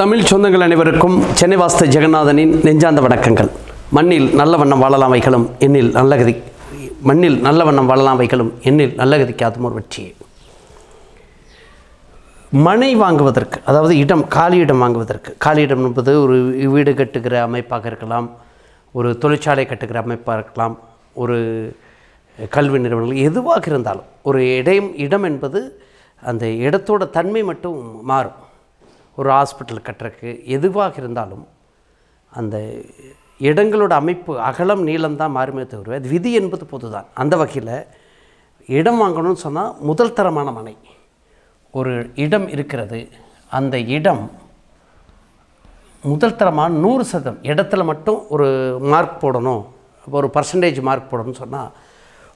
தமிழ் சொந்தங்கள் அனைவருக்கும் சென்னை வாஸ்து ஜெகநாதனின் நெஞ்சாந்த வணக்கங்கள். மண்ணில் நல்ல வண்ணம் வாழலாம் வைகளும் எண்ணில் நல்ல கதி மண்ணில் நல்ல வண்ணம் வாழலாம் வைகளும் எண்ணில் நல்ல கதிக்காதும் ஒரு வெற்றியே. மனை வாங்குவதற்கு அதாவது இடம் காலியிடம் வாங்குவதற்கு காலியிடம் என்பது ஒரு வீடு கட்டுகிற அமைப்பாக இருக்கலாம் ஒரு தொழிற்சாலை கட்டுகிற அமைப்பாக இருக்கலாம் ஒரு கல்வி நிறுவனங்கள் எதுவாக இருந்தாலும் ஒரு இடம் இடம் என்பது அந்த இடத்தோட தன்மை மட்டும் மாறும். ஒரு ஹாஸ்பிட்டல் கட்டுறக்கு எதுவாக இருந்தாலும் அந்த இடங்களோட அமைப்பு அகலம் நீளம் தான் மாறுமே தவிர அது விதி என்பது பொதுதான். அந்த வகையில் இடம் வாங்கணும்னு சொன்னால் முதல் தரமான மனை. ஒரு இடம் இருக்கிறது. அந்த இடம் முதல் தரமான நூறு சதம். இடத்துல மட்டும் ஒரு மார்க் போடணும். ஒரு பர்சன்டேஜ் மார்க் போடணும்னு சொன்னால்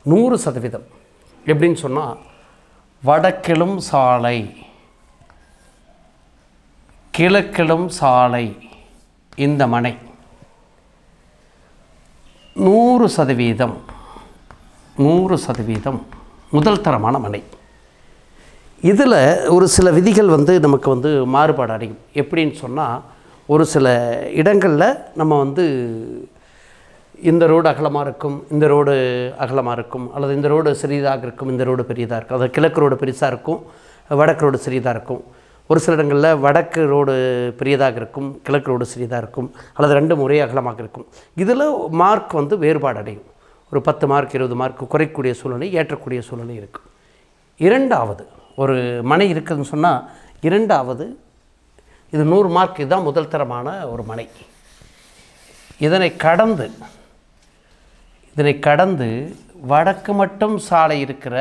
நூறு சதவீதம். எப்படின்னு சொன்னால் வடக்கிலும் சாலை. கிழக்கிலும் சாலை இந்த மனை. நூறு சதவீதம் நூறு சதவீதம் முதல் தரமான மனை. இதில் ஒரு சில விதிகள் வந்து நமக்கு வந்து மாறுபாடு அடையும். எப்படின்னு சொன்னால் ஒரு சில இடங்களில் நம்ம வந்து இந்த ரோடு அகலமாக இருக்கும் இந்த ரோடு அகலமாக இருக்கும் அல்லது இந்த ரோடு சிறியதாக இருக்கும் இந்த ரோடு பெரியதாக இருக்கும் அதாவது கிழக்கு ரோடு பெருசாக இருக்கும் வடக்கு ரோடு சிறியதாக இருக்கும். ஒரு சில இடங்களில் வடக்கு ரோடு பெரியதாக இருக்கும் கிழக்கு ரோடு சிறியதாக இருக்கும் அல்லது ரெண்டு முறை அகலமாக இருக்கும். இதில் மார்க் வந்து வேறுபாடு அடையும் ஒரு பத்து மார்க் இருபது மார்க் குறைக்கக்கூடிய சூழ்நிலை ஏற்றக்கூடிய சூழ்நிலை இருக்கும் இரண்டாவது ஒரு மனை இருக்குதுன்னு சொன்னால் இரண்டாவது இது நூறு மார்க் இதுதான் முதல் தரமான ஒரு மனை. இதனை கடந்து இதனை கடந்து வடக்கு மட்டும் சாலை இருக்கிற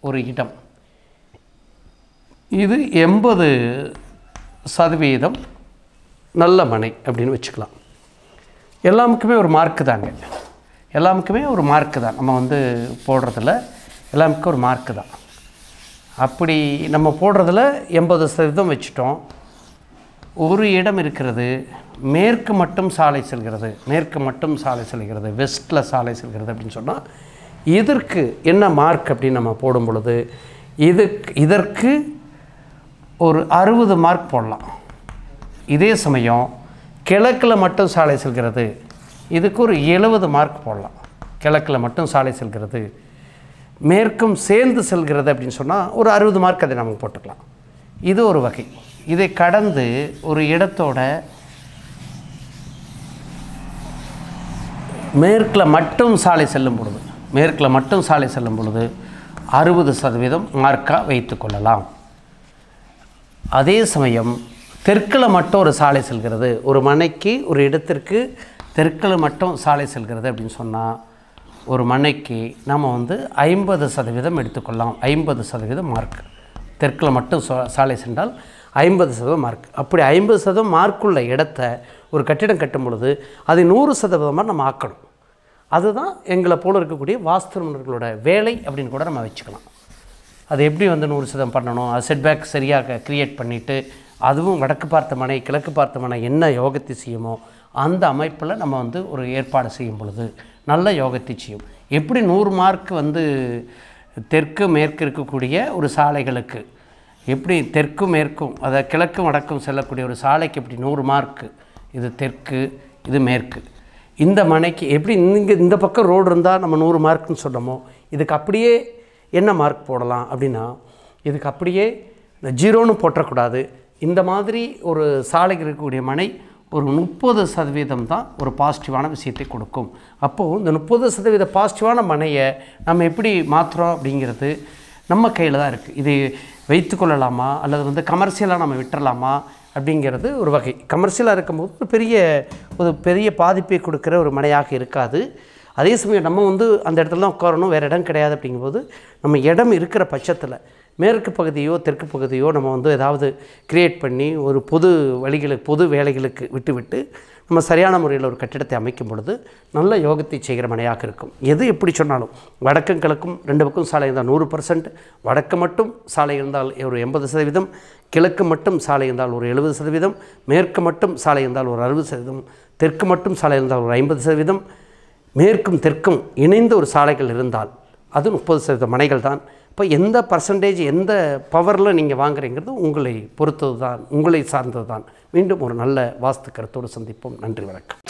ஒரு இடம். இது எண்பது சதவீதம் நல்ல மனை அப்படின்னு வச்சுக்கலாம். எல்லாமுக்குமே ஒரு மார்க்கு தாங்க. எல்லாமுக்குமே ஒரு மார்க்கு தான். நம்ம வந்து போடுறதில் எல்லாமுக்கும் ஒரு மார்க்கு தான். அப்படி நம்ம போடுறதில் எண்பது சதவீதம் வச்சுட்டோம். ஒரு இடம் இருக்கிறது மேற்கு மட்டும் சாலை செல்கிறது மேற்கு மட்டும் சாலை செல்கிறது வெஸ்ட்டில் சாலை செல்கிறது அப்படின்னு சொன்னால் இதற்கு என்ன மார்க் அப்படின்னு நம்ம போடும் பொழுது இதுக்கு இதற்கு ஒரு அறுபது மார்க் போடலாம். இதே சமயம் கிழக்கில் மட்டும் சாலை செல்கிறது. இதுக்கு ஒரு எழுபது மார்க் போடலாம். கிழக்கில் மட்டும் சாலை செல்கிறது. மேற்கும் சேர்ந்து செல்கிறது அப்படின்னு சொன்னால் ஒரு அறுபது மார்க் அதை நமக்கு போட்டுக்கலாம். இது ஒரு வகை. இதை கடந்து ஒரு இடத்தோட மேற்கில் மட்டும் சாலை செல்லும் பொழுது மேற்கில் மட்டும் சாலை செல்லும் பொழுது அறுபது சதவீதம் மார்க்காக வைத்து கொள்ளலாம். அதே சமயம் தெற்கில் மட்டும் ஒரு சாலை செல்கிறது. ஒரு மனைக்கு ஒரு இடத்திற்கு தெற்கில் மட்டும் சாலை செல்கிறது அப்படின்னு சொன்னால் ஒரு மனைக்கு நம்ம வந்து ஐம்பது சதவீதம் எடுத்துக்கொள்ளலாம். ஐம்பது சதவீதம் மார்க் தெற்கில் மட்டும் சாலை சென்றால் ஐம்பது சதவீதம் மார்க் அப்படி ஐம்பது சதவீதம் மார்க்குள்ள இடத்த ஒரு கட்டிடம் கட்டும் பொழுது அதை நூறு சதவீதமாக நம்ம ஆக்கணும். அதுதான் எங்களை போல இருக்கக்கூடிய வாஸ்துவர்களோட வேலை அப்படின்னு கூட நம்ம வச்சுக்கலாம். அது எப்படி வந்து நூறு சதம் பண்ணணும்? அது செட்பேக் சரியாக க்ரியேட் பண்ணிவிட்டு அதுவும் வடக்கு பார்த்த மனை கிழக்கு பார்த்த மனை என்ன யோகத்தை செய்யுமோ அந்த அமைப்பில் நம்ம வந்து ஒரு ஏற்பாடு செய்யும் பொழுது நல்ல யோகத்தை செய்யும். எப்படி நூறு மார்க் வந்து தெற்கு மேற்கு இருக்கக்கூடிய ஒரு சாலைகளுக்கு எப்படி தெற்கும் மேற்கும் அதாவது கிழக்கும் வடக்கும் செல்லக்கூடிய ஒரு சாலைக்கு எப்படி நூறு மார்க்கு இது தெற்கு இது மேற்கு இந்த மனைக்கு எப்படி இங்கே இந்த பக்கம் ரோடு இருந்தால் நம்ம நூறு மார்க்குன்னு சொன்னோமோ இதுக்கு அப்படியே என்ன மார்க் போடலாம் அப்படின்னா இதுக்கு அப்படியே இந்த ஜீரோன்னு போட்டக்கூடாது இந்த மாதிரி ஒரு சாலைக்கு இருக்கக்கூடிய மனை ஒரு முப்பது சதவீதம் தான் ஒரு பாசிட்டிவான விஷயத்தை கொடுக்கும். அப்போது இந்த முப்பது சதவீத பாசிட்டிவான மனையை நம்ம எப்படி மாற்றுறோம் அப்படிங்கிறது நம்ம கையில் தான் இருக்குது இது வைத்துக்கொள்ளலாமா அல்லது வந்து கமர்ஷியலாக நம்ம விட்டுறலாமா? அப்படிங்கிறது ஒரு வகை. கமர்ஷியலாக இருக்கும்போது ஒரு பெரிய ஒரு பெரிய பாதிப்பை கொடுக்குற ஒரு மனையாக இருக்காது. அதே சமயம் நம்ம வந்து அந்த இடத்துல தான் உட்காரணும் வேறு இடம் கிடையாது அப்படிங்கும்போது நம்ம இடம் இருக்கிற பட்சத்தில் மேற்கு பகுதியோ தெற்கு பகுதியோ நம்ம வந்து ஏதாவது கிரியேட் பண்ணி ஒரு பொது வழிகளுக்கு பொது வேலைகளுக்கு விட்டுவிட்டு நம்ம சரியான முறையில் ஒரு கட்டிடத்தை அமைக்கும் பொழுது நல்ல யோகத்தை செய்கிற மனையாக இருக்கும். எது எப்படி சொன்னாலும் வடக்கும் கிழக்கும் ரெண்டு பக்கம் சாலை இருந்தால் நூறு பர்சன்ட் வடக்கு மட்டும் சாலை இருந்தால் ஒரு எண்பது சதவீதம் கிழக்கு மட்டும் சாலை இருந்தால் ஒரு எழுபது சதவீதம் மேற்கு மட்டும் சாலை இருந்தால் ஒரு அறுபது சதவீதம் தெற்கு மட்டும் சாலை இருந்தால் ஒரு ஐம்பது சதவீதம் மேற்கும் தெற்கும் இணைந்த ஒரு சாலைகள் இருந்தால் அது முப்பது சதவீத மனைகள் தான் இப்போ எந்த பர்சன்டேஜ் எந்த பவரில் நீங்கள் வாங்குறீங்கிறது உங்களை பொறுத்தது தான் உங்களை சார்ந்தது தான் மீண்டும் ஒரு நல்ல வாஸ்து கருத்தோடு சந்திப்போம். நன்றி வணக்கம்.